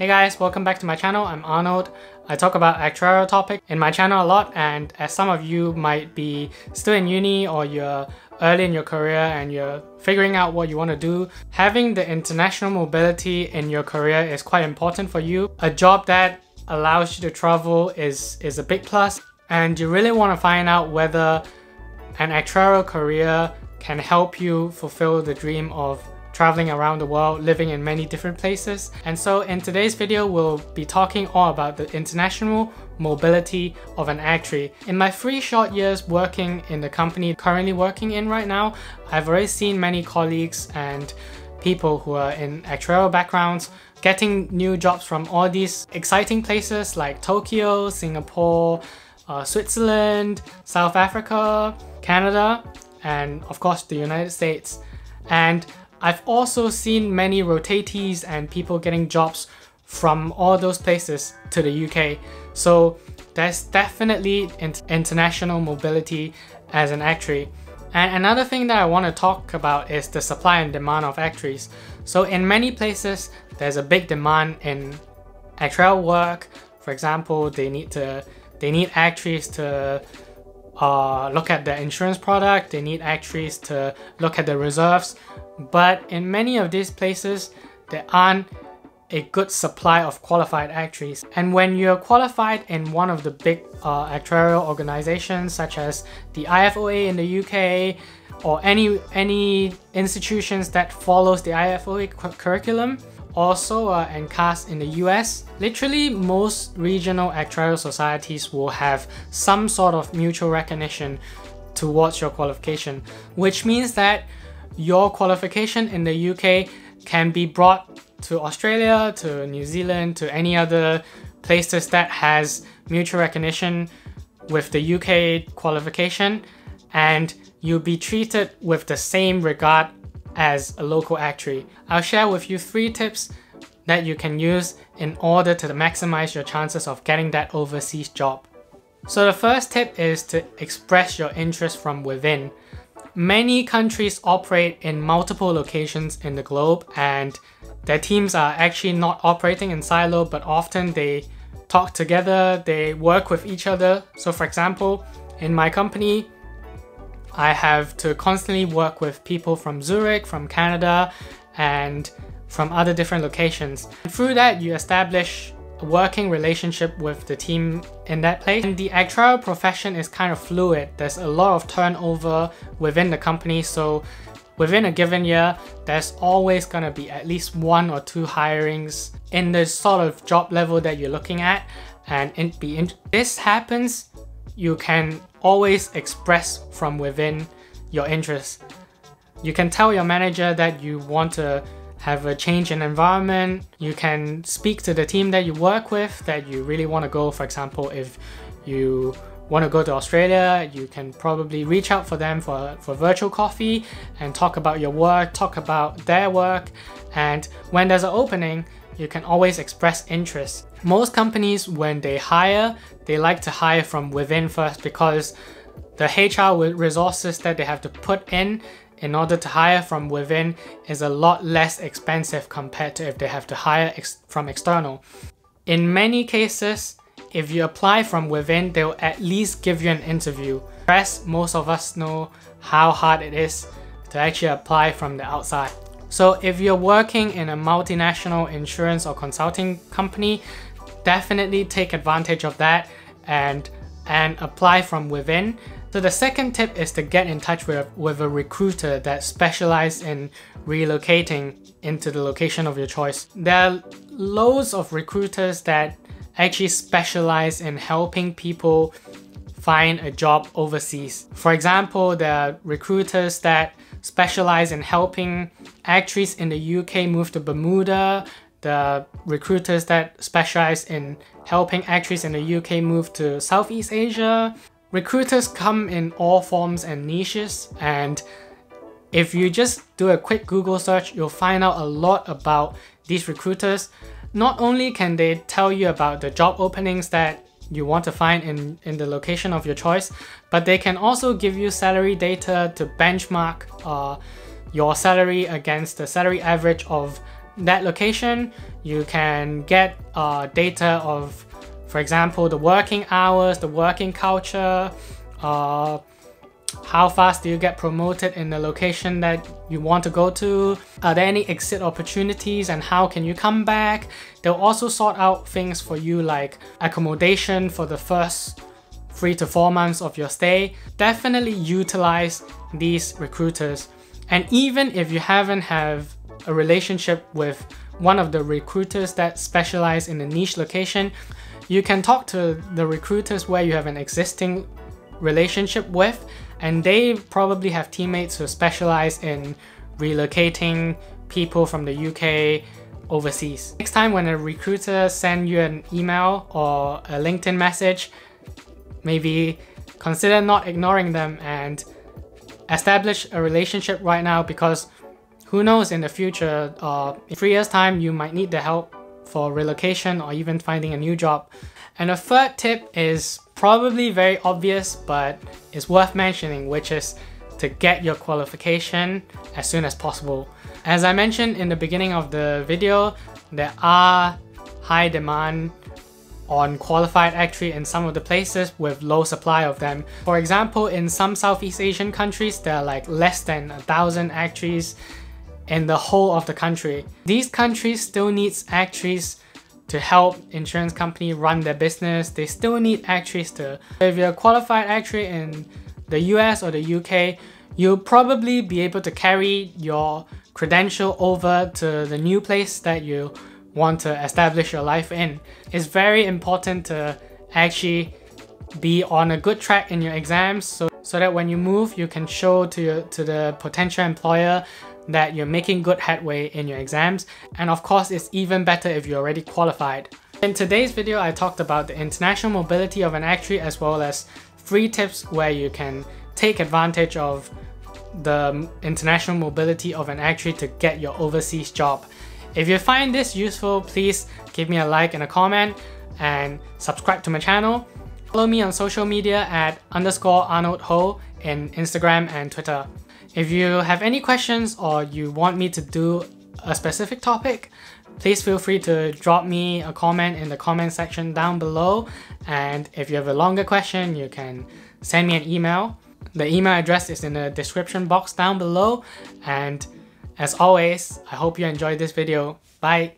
Hey guys, welcome back to my channel. I'm Arnold. I talk about actuarial topic in my channel a lot and as some of you might be still in uni or you're early in your career and you're figuring out what you want to do, having the international mobility in your career is quite important for you. A job that allows you to travel is, is a big plus and you really want to find out whether an actuarial career can help you fulfill the dream of traveling around the world, living in many different places. And so in today's video, we'll be talking all about the international mobility of an actuary. In my three short years working in the company currently working in right now, I've already seen many colleagues and people who are in actuarial backgrounds getting new jobs from all these exciting places like Tokyo, Singapore, uh, Switzerland, South Africa, Canada, and of course the United States. And I've also seen many rotatees and people getting jobs from all those places to the UK. So there's definitely international mobility as an actuary. And another thing that I want to talk about is the supply and demand of actuaries. So in many places, there's a big demand in actuarial work. For example, they need to they need actuaries to uh, look at the insurance product, they need actuaries to look at the reserves, but in many of these places, there aren't a good supply of qualified actuaries. And when you're qualified in one of the big uh, actuarial organizations such as the IFOA in the UK or any any institutions that follows the IFOA cu curriculum, also uh, NCAS in the US, literally most regional actuarial societies will have some sort of mutual recognition towards your qualification, which means that your qualification in the UK can be brought to Australia, to New Zealand, to any other places that has mutual recognition with the UK qualification and you'll be treated with the same regard as a local actuary. I'll share with you three tips that you can use in order to maximize your chances of getting that overseas job. So the first tip is to express your interest from within. Many countries operate in multiple locations in the globe and their teams are actually not operating in silo but often they talk together, they work with each other. So for example, in my company, I have to constantly work with people from Zurich, from Canada, and from other different locations. And through that, you establish working relationship with the team in that place. And the actuarial profession is kind of fluid. There's a lot of turnover within the company, so within a given year, there's always going to be at least one or two hirings in the sort of job level that you're looking at. And in, be in, this happens, you can always express from within your interests. You can tell your manager that you want to have a change in environment. You can speak to the team that you work with that you really want to go. For example, if you want to go to Australia, you can probably reach out for them for, for virtual coffee and talk about your work, talk about their work. And when there's an opening, you can always express interest. Most companies, when they hire, they like to hire from within first because the HR resources that they have to put in in order to hire from within is a lot less expensive compared to if they have to hire ex from external. In many cases, if you apply from within, they'll at least give you an interview. Rest, most of us know how hard it is to actually apply from the outside. So if you're working in a multinational insurance or consulting company, definitely take advantage of that and and apply from within so the second tip is to get in touch with, with a recruiter that specializes in relocating into the location of your choice. There are loads of recruiters that actually specialize in helping people find a job overseas. For example, there are recruiters that specialize in helping actuaries in the UK move to Bermuda, the recruiters that specialize in helping actuaries in the UK move to Southeast Asia, Recruiters come in all forms and niches and if you just do a quick Google search, you'll find out a lot about these recruiters. Not only can they tell you about the job openings that you want to find in, in the location of your choice, but they can also give you salary data to benchmark uh, your salary against the salary average of that location, you can get uh, data of, for example, the working hours, the working culture, uh, how fast do you get promoted in the location that you want to go to? Are there any exit opportunities and how can you come back? They'll also sort out things for you like accommodation for the first three to four months of your stay. Definitely utilize these recruiters. And even if you haven't have a relationship with one of the recruiters that specialize in a niche location, you can talk to the recruiters where you have an existing relationship with and they probably have teammates who specialize in relocating people from the UK overseas. Next time when a recruiter send you an email or a LinkedIn message, maybe consider not ignoring them and establish a relationship right now because who knows in the future, uh, in three years time, you might need the help for relocation or even finding a new job. And a third tip is probably very obvious, but it's worth mentioning, which is to get your qualification as soon as possible. As I mentioned in the beginning of the video, there are high demand on qualified actuary in some of the places with low supply of them. For example, in some Southeast Asian countries, there are like less than a thousand actuaries in the whole of the country. These countries still needs actuaries to help insurance company run their business. They still need actuaries to. If you're a qualified actuary in the US or the UK, you'll probably be able to carry your credential over to the new place that you want to establish your life in. It's very important to actually be on a good track in your exams so, so that when you move, you can show to, your, to the potential employer that you're making good headway in your exams. And of course, it's even better if you're already qualified. In today's video, I talked about the international mobility of an actuary as well as three tips where you can take advantage of the international mobility of an actuary to get your overseas job. If you find this useful, please give me a like and a comment and subscribe to my channel. Follow me on social media at underscore Arnold Ho in Instagram and Twitter. If you have any questions or you want me to do a specific topic, please feel free to drop me a comment in the comment section down below. And if you have a longer question, you can send me an email. The email address is in the description box down below. And as always, I hope you enjoyed this video. Bye!